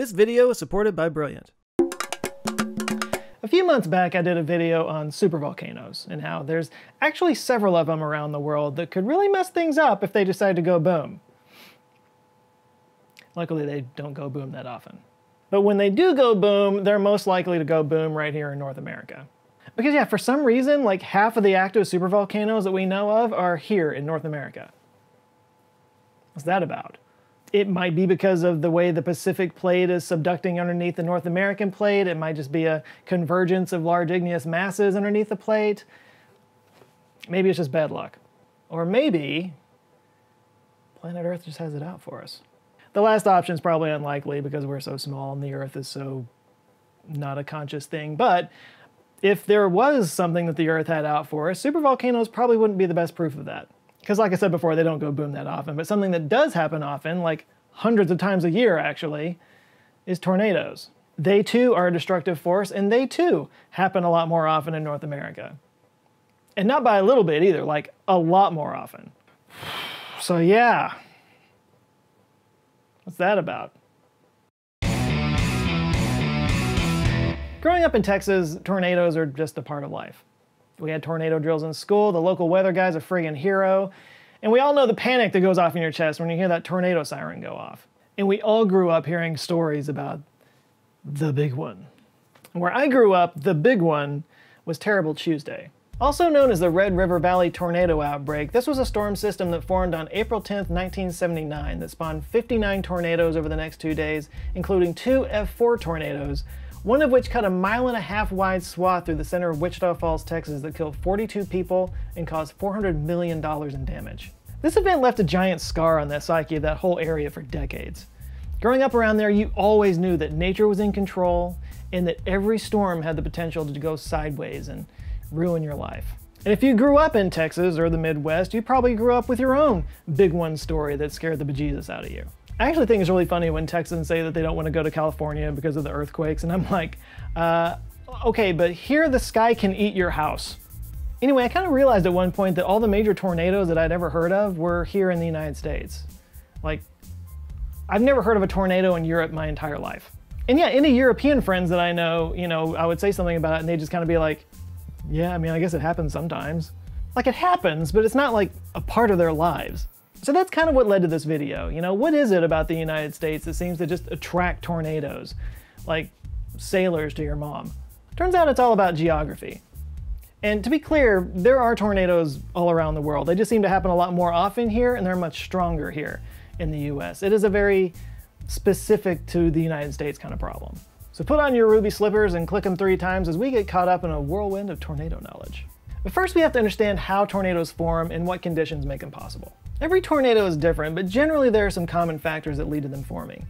This video is supported by Brilliant. A few months back, I did a video on supervolcanoes and how there's actually several of them around the world that could really mess things up if they decide to go boom. Luckily, they don't go boom that often. But when they do go boom, they're most likely to go boom right here in North America. Because yeah, for some reason, like half of the active supervolcanoes that we know of are here in North America. What's that about? It might be because of the way the Pacific plate is subducting underneath the North American plate. It might just be a convergence of large igneous masses underneath the plate. Maybe it's just bad luck. Or maybe planet Earth just has it out for us. The last option is probably unlikely because we're so small and the Earth is so not a conscious thing. But if there was something that the Earth had out for us, supervolcanoes probably wouldn't be the best proof of that. Because like I said before, they don't go boom that often. But something that does happen often, like hundreds of times a year actually, is tornadoes. They too are a destructive force, and they too happen a lot more often in North America. And not by a little bit either, like a lot more often. So yeah, what's that about? Growing up in Texas, tornadoes are just a part of life. We had tornado drills in school. The local weather guy's a friggin' hero. And we all know the panic that goes off in your chest when you hear that tornado siren go off. And we all grew up hearing stories about the big one. Where I grew up, the big one was Terrible Tuesday. Also known as the Red River Valley tornado outbreak, this was a storm system that formed on April 10, 1979 that spawned 59 tornadoes over the next two days, including two F4 tornadoes, one of which cut a mile and a half wide swath through the center of Wichita Falls, Texas that killed 42 people and caused $400 million in damage. This event left a giant scar on the psyche of that whole area for decades. Growing up around there, you always knew that nature was in control and that every storm had the potential to go sideways and ruin your life. And if you grew up in Texas or the Midwest, you probably grew up with your own big one story that scared the bejesus out of you. I actually think it's really funny when Texans say that they don't want to go to California because of the earthquakes, and I'm like, uh, okay, but here the sky can eat your house. Anyway, I kind of realized at one point that all the major tornadoes that I'd ever heard of were here in the United States. Like, I've never heard of a tornado in Europe my entire life. And yeah, any European friends that I know, you know, I would say something about it and they just kind of be like, yeah, I mean, I guess it happens sometimes. Like it happens, but it's not like a part of their lives. So that's kind of what led to this video. You know, what is it about the United States that seems to just attract tornadoes? Like sailors to your mom. Turns out it's all about geography. And to be clear, there are tornadoes all around the world. They just seem to happen a lot more often here and they're much stronger here in the US. It is a very specific to the United States kind of problem. So put on your ruby slippers and click them three times as we get caught up in a whirlwind of tornado knowledge. But first we have to understand how tornadoes form and what conditions make them possible. Every tornado is different, but generally there are some common factors that lead to them forming.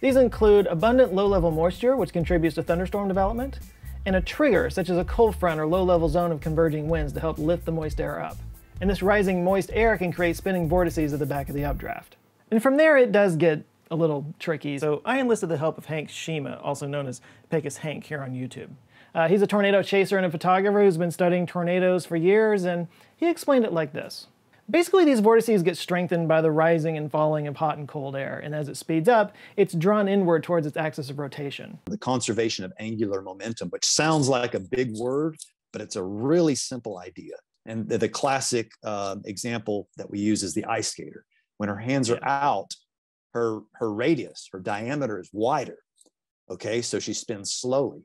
These include abundant low-level moisture, which contributes to thunderstorm development, and a trigger, such as a cold front or low-level zone of converging winds to help lift the moist air up. And this rising moist air can create spinning vortices at the back of the updraft. And from there it does get a little tricky, so I enlisted the help of Hank Schyma, also known as Pecos Hank here on YouTube. Uh, he's a tornado chaser and a photographer who's been studying tornadoes for years, and he explained it like this. Basically, these vortices get strengthened by the rising and falling of hot and cold air, and as it speeds up, it's drawn inward towards its axis of rotation. The conservation of angular momentum, which sounds like a big word, but it's a really simple idea. And the, the classic uh, example that we use is the ice skater. When her hands are out, her, her radius, her diameter is wider. Okay, so she spins slowly,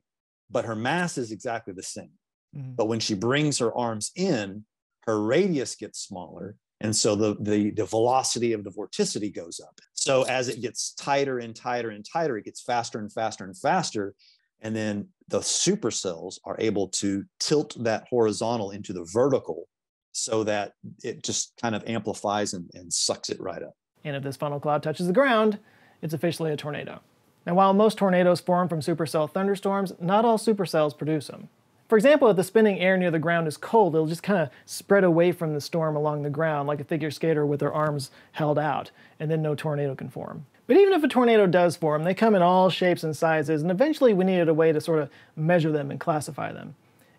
but her mass is exactly the same. Mm-hmm. But when she brings her arms in, her radius gets smaller and so the, the, the velocity of the vorticity goes up. So as it gets tighter and tighter and tighter it gets faster and faster and faster and then the supercells are able to tilt that horizontal into the vertical so that it just kind of amplifies and, and sucks it right up. And if this funnel cloud touches the ground it's officially a tornado. Now while most tornadoes form from supercell thunderstorms not all supercells produce them for example, if the spinning air near the ground is cold, it'll just kind of spread away from the storm along the ground like a figure skater with their arms held out, and then no tornado can form. But even if a tornado does form, they come in all shapes and sizes, and eventually we needed a way to sort of measure them and classify them.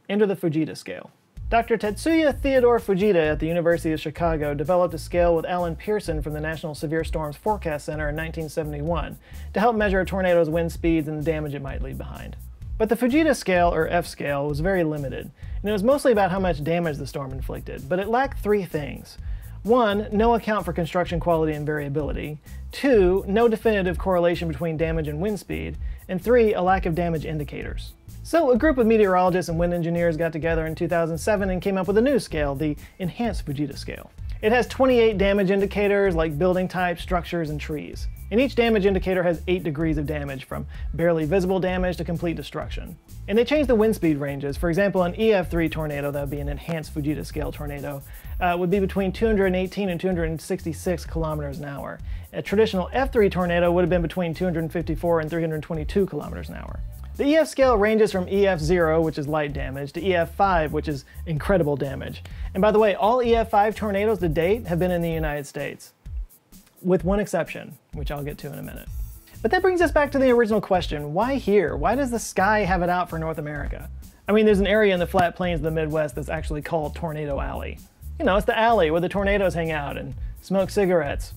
Enter the Fujita scale. Dr. Tetsuya Theodore Fujita at the University of Chicago developed a scale with Allen Pearson from the National Severe Storms Forecast Center in 1971 to help measure a tornado's wind speeds and the damage it might leave behind. But the Fujita scale, or F scale, was very limited, and it was mostly about how much damage the storm inflicted, but it lacked three things. One, no account for construction quality and variability. Two, no definitive correlation between damage and wind speed. And three, a lack of damage indicators. So a group of meteorologists and wind engineers got together in 2007 and came up with a new scale, the Enhanced Fujita scale. It has 28 damage indicators like building types, structures, and trees. And each damage indicator has 8 degrees of damage, from barely visible damage to complete destruction. And they changed the wind speed ranges. For example, an EF3 tornado, that would be an enhanced Fujita scale tornado, uh, would be between 218 and 266 kilometers an hour. A traditional F3 tornado would have been between 254 and 322 kilometers an hour. The EF scale ranges from EF0, which is light damage, to EF5, which is incredible damage. And by the way, all EF5 tornadoes to date have been in the United States, with one exception, which I'll get to in a minute. But that brings us back to the original question why here? Why does the sky have it out for North America? I mean, there's an area in the flat plains of the Midwest that's actually called Tornado Alley. You know, it's the alley where the tornadoes hang out and smoke cigarettes.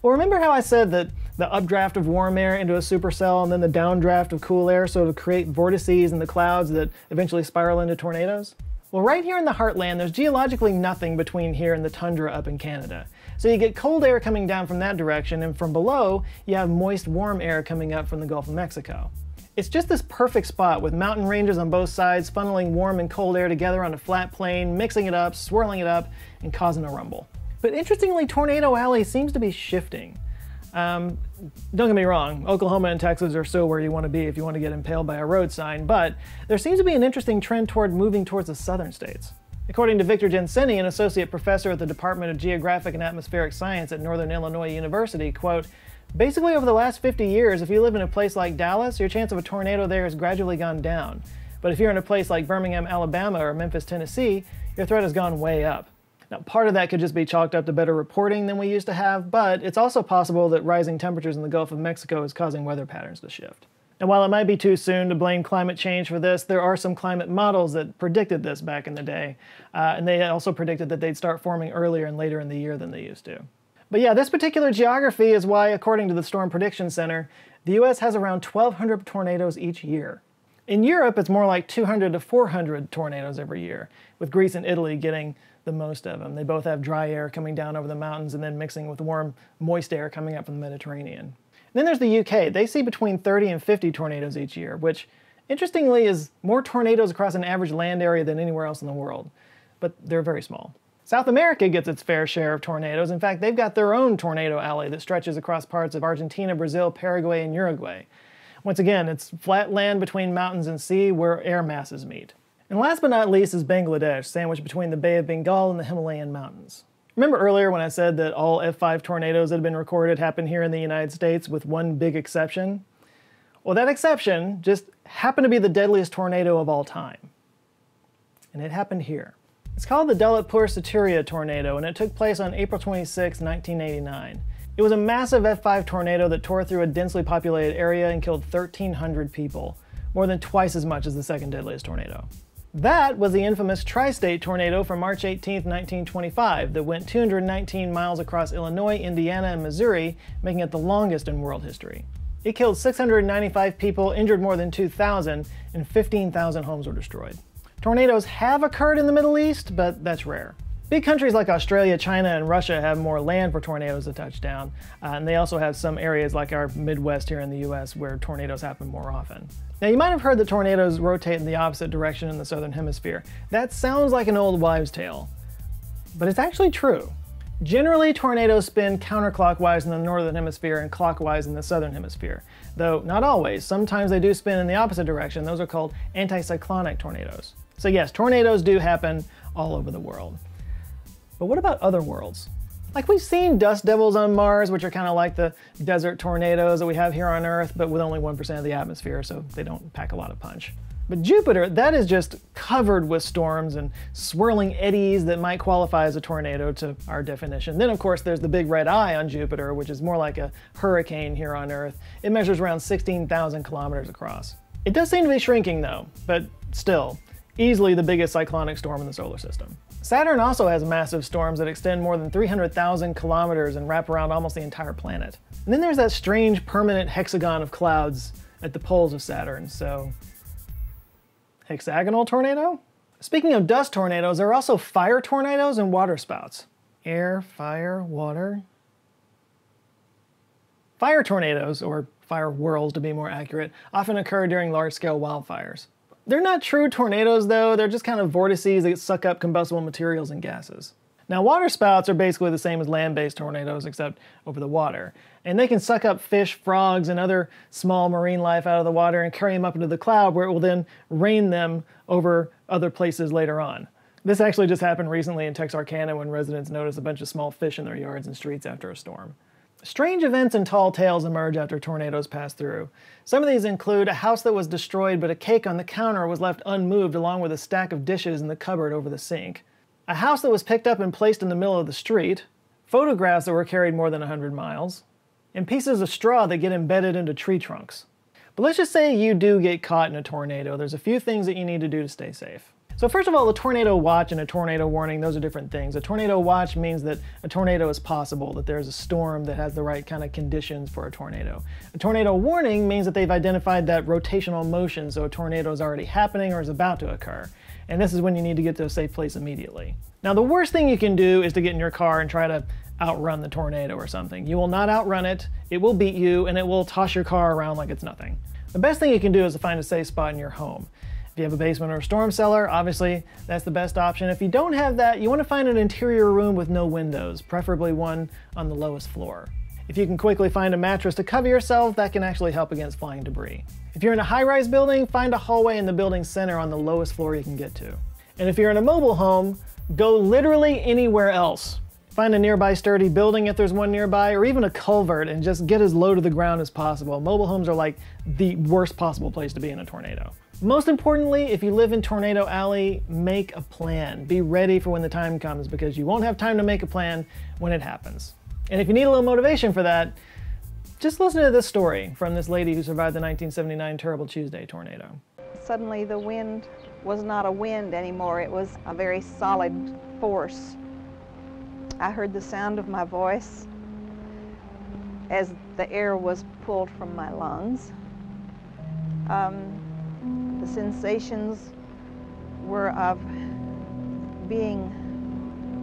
Well, remember how I said that the updraft of warm air into a supercell and then the downdraft of cool air so to create vortices in the clouds that eventually spiral into tornadoes? Well, right here in the heartland, there's geologically nothing between here and the tundra up in Canada. So you get cold air coming down from that direction, and from below, you have moist, warm air coming up from the Gulf of Mexico. It's just this perfect spot with mountain ranges on both sides funneling warm and cold air together on a flat plain, mixing it up, swirling it up, and causing a rumble. But interestingly, Tornado Alley seems to be shifting. Um, don't get me wrong, Oklahoma and Texas are still where you want to be if you want to get impaled by a road sign, but there seems to be an interesting trend toward moving towards the southern states. According to Victor Gensini, an associate professor at the Department of Geographic and Atmospheric Science at Northern Illinois University, quote, Basically, over the last 50 years, if you live in a place like Dallas, your chance of a tornado there has gradually gone down. But if you're in a place like Birmingham, Alabama, or Memphis, Tennessee, your threat has gone way up. Now, part of that could just be chalked up to better reporting than we used to have, but it's also possible that rising temperatures in the Gulf of Mexico is causing weather patterns to shift. And while it might be too soon to blame climate change for this, there are some climate models that predicted this back in the day. Uh, and they also predicted that they'd start forming earlier and later in the year than they used to. But yeah, this particular geography is why, according to the Storm Prediction Center, the US has around 1,200 tornadoes each year. In Europe, it's more like 200 to 400 tornadoes every year, with Greece and Italy getting the most of them. They both have dry air coming down over the mountains and then mixing with warm, moist air coming up from the Mediterranean. Then there's the UK. They see between 30 and 50 tornadoes each year, which interestingly is more tornadoes across an average land area than anywhere else in the world, but they're very small. South America gets its fair share of tornadoes. In fact, they've got their own tornado alley that stretches across parts of Argentina, Brazil, Paraguay, and Uruguay. Once again, it's flat land between mountains and sea where air masses meet. And last but not least is Bangladesh, sandwiched between the Bay of Bengal and the Himalayan mountains. Remember earlier when I said that all F5 tornadoes that had been recorded happened here in the United States with one big exception? Well, that exception just happened to be the deadliest tornado of all time. And it happened here. It's called the Daulatpur Saturia tornado, and it took place on April 26, 1989. It was a massive F5 tornado that tore through a densely populated area and killed 1,300 people, more than twice as much as the second deadliest tornado. That was the infamous Tri State tornado from March 18, 1925, that went 219 miles across Illinois, Indiana, and Missouri, making it the longest in world history. It killed 695 people, injured more than 2,000, and 15,000 homes were destroyed. Tornadoes have occurred in the Middle East, but that's rare. Big countries like Australia, China, and Russia have more land for tornadoes to touch down, uh, and they also have some areas like our Midwest here in the US where tornadoes happen more often. Now, you might have heard that tornadoes rotate in the opposite direction in the southern hemisphere. That sounds like an old wives' tale, but it's actually true. Generally, tornadoes spin counterclockwise in the northern hemisphere and clockwise in the southern hemisphere, though not always. Sometimes they do spin in the opposite direction. Those are called anticyclonic tornadoes. So, yes, tornadoes do happen all over the world. But what about other worlds? Like we've seen dust devils on Mars, which are kind of like the desert tornadoes that we have here on Earth, but with only 1% of the atmosphere, so they don't pack a lot of punch. But Jupiter, that is just covered with storms and swirling eddies that might qualify as a tornado to our definition. Then, of course, there's the big red eye on Jupiter, which is more like a hurricane here on Earth. It measures around 16,000 kilometers across. It does seem to be shrinking though, but still, easily the biggest cyclonic storm in the solar system. Saturn also has massive storms that extend more than 300,000 kilometers and wrap around almost the entire planet. And then there's that strange permanent hexagon of clouds at the poles of Saturn, so. Hexagonal tornado? Speaking of dust tornadoes, there are also fire tornadoes and water spouts. Air, fire, water. Fire tornadoes, or fire whirls to be more accurate, often occur during large scale wildfires. They're not true tornadoes though, they're just kind of vortices that suck up combustible materials and gases. Now, water spouts are basically the same as land based tornadoes, except over the water. And they can suck up fish, frogs, and other small marine life out of the water and carry them up into the cloud, where it will then rain them over other places later on. This actually just happened recently in Texarkana when residents noticed a bunch of small fish in their yards and streets after a storm. Strange events and tall tales emerge after tornadoes pass through. Some of these include a house that was destroyed, but a cake on the counter was left unmoved along with a stack of dishes in the cupboard over the sink a house that was picked up and placed in the middle of the street, photographs that were carried more than 100 miles, and pieces of straw that get embedded into tree trunks. But let's just say you do get caught in a tornado. There's a few things that you need to do to stay safe. So first of all, a tornado watch and a tornado warning, those are different things. A tornado watch means that a tornado is possible, that there's a storm that has the right kind of conditions for a tornado. A tornado warning means that they've identified that rotational motion, so a tornado is already happening or is about to occur and this is when you need to get to a safe place immediately. Now, the worst thing you can do is to get in your car and try to outrun the tornado or something. You will not outrun it, it will beat you, and it will toss your car around like it's nothing. The best thing you can do is to find a safe spot in your home. If you have a basement or a storm cellar, obviously that's the best option. If you don't have that, you want to find an interior room with no windows, preferably one on the lowest floor. If you can quickly find a mattress to cover yourself, that can actually help against flying debris. If you're in a high-rise building, find a hallway in the building center on the lowest floor you can get to. And if you're in a mobile home, go literally anywhere else. Find a nearby sturdy building if there's one nearby, or even a culvert and just get as low to the ground as possible. Mobile homes are like the worst possible place to be in a tornado. Most importantly, if you live in Tornado Alley, make a plan. Be ready for when the time comes because you won't have time to make a plan when it happens. And if you need a little motivation for that, just listen to this story from this lady who survived the 1979 Terrible Tuesday tornado. Suddenly the wind was not a wind anymore, it was a very solid force. I heard the sound of my voice as the air was pulled from my lungs. Um, the sensations were of being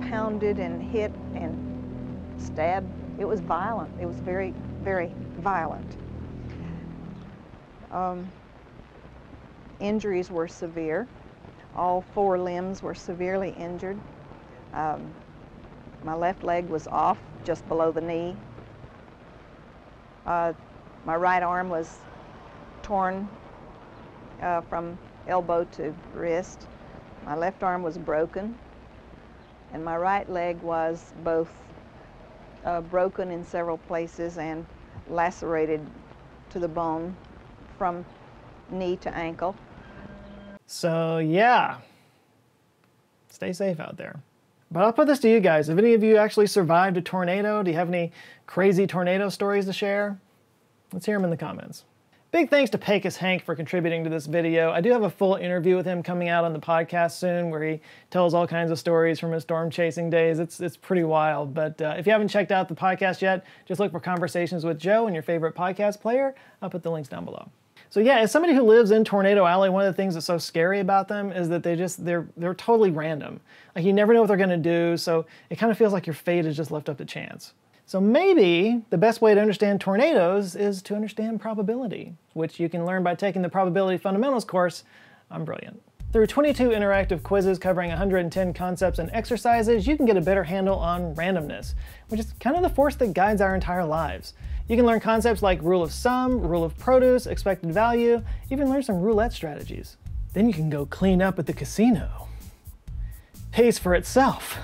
pounded and hit and stabbed. It was violent. It was very very violent. Um, injuries were severe. All four limbs were severely injured. Um, my left leg was off just below the knee. Uh, my right arm was torn uh, from elbow to wrist. My left arm was broken. And my right leg was both uh, broken in several places and lacerated to the bone from knee to ankle. So, yeah, stay safe out there. But I'll put this to you guys. Have any of you actually survived a tornado? Do you have any crazy tornado stories to share? Let's hear them in the comments. Big thanks to Pecos Hank for contributing to this video. I do have a full interview with him coming out on the podcast soon where he tells all kinds of stories from his storm chasing days. It's, it's pretty wild. But uh, if you haven't checked out the podcast yet, just look for Conversations with Joe in your favorite podcast player. I'll put the links down below. So yeah, as somebody who lives in Tornado Alley, one of the things that's so scary about them is that they just they're they're totally random. Like you never know what they're going to do, so it kind of feels like your fate is just left up to chance. So maybe the best way to understand tornadoes is to understand probability, which you can learn by taking the Probability Fundamentals course on Brilliant. Through 22 interactive quizzes covering 110 concepts and exercises, you can get a better handle on randomness, which is kind of the force that guides our entire lives. You can learn concepts like rule of sum, rule of produce, expected value, even learn some roulette strategies. Then you can go clean up at the casino. Pays for itself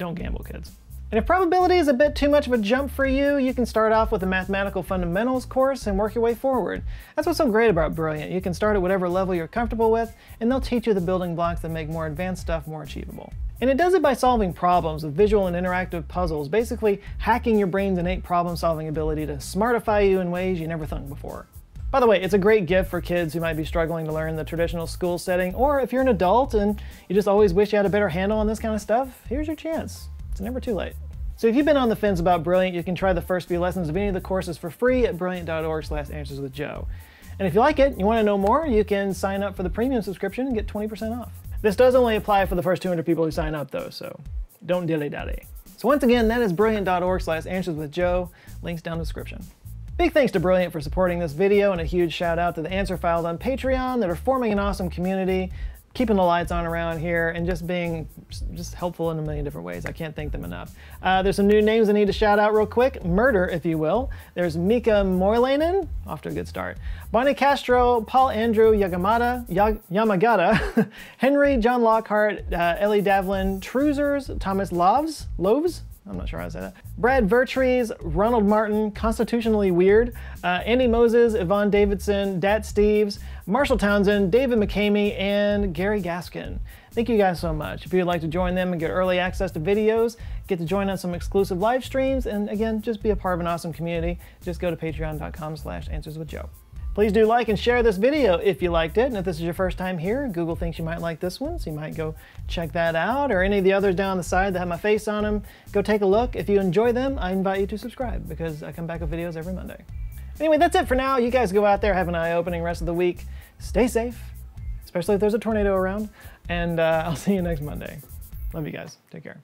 don't gamble, kids. And if probability is a bit too much of a jump for you, you can start off with a mathematical fundamentals course and work your way forward. That's what's so great about Brilliant. You can start at whatever level you're comfortable with, and they'll teach you the building blocks that make more advanced stuff more achievable. And it does it by solving problems with visual and interactive puzzles, basically hacking your brain's innate problem solving ability to smartify you in ways you never thought before. By the way, it's a great gift for kids who might be struggling to learn the traditional school setting, or if you're an adult and you just always wish you had a better handle on this kind of stuff, here's your chance. It's never too late. So if you've been on the fence about Brilliant, you can try the first few lessons of any of the courses for free at brilliant.org slash answers with Joe. And if you like it, you want to know more, you can sign up for the premium subscription and get 20% off. This does only apply for the first 200 people who sign up though, so don't dilly-dally. So once again, that is brilliant.org slash answers with Joe. Links down in the description. Big thanks to Brilliant for supporting this video and a huge shout out to the Answer Files on Patreon that are forming an awesome community keeping the lights on around here and just being just helpful in a million different ways. I can't thank them enough. Uh, there's some new names I need to shout out real quick. Murder, if you will. There's Mika Moilanen, off to a good start. Bonnie Castro, Paul Andrew Yagamata, Yamagata, Henry John Lockhart, uh, Ellie Davlin, Truzers, Thomas Loves, Loves, I'm not sure how to say that. Brad Vertrees, Ronald Martin, Constitutionally Weird, uh, Andy Moses, Yvonne Davidson, Dat Steves, Marshall Townsend, David McCamey, and Gary Gaskin. Thank you guys so much. If you'd like to join them and get early access to videos, get to join on some exclusive live streams, and again, just be a part of an awesome community, just go to patreon.com slash answerswithjoe. Please do like and share this video if you liked it. And if this is your first time here, Google thinks you might like this one, so you might go check that out. Or any of the others down the side that have my face on them, go take a look. If you enjoy them, I invite you to subscribe because I come back with videos every Monday. Anyway, that's it for now. You guys go out there, have an eye-opening rest of the week. Stay safe, especially if there's a tornado around. And uh, I'll see you next Monday. Love you guys. Take care.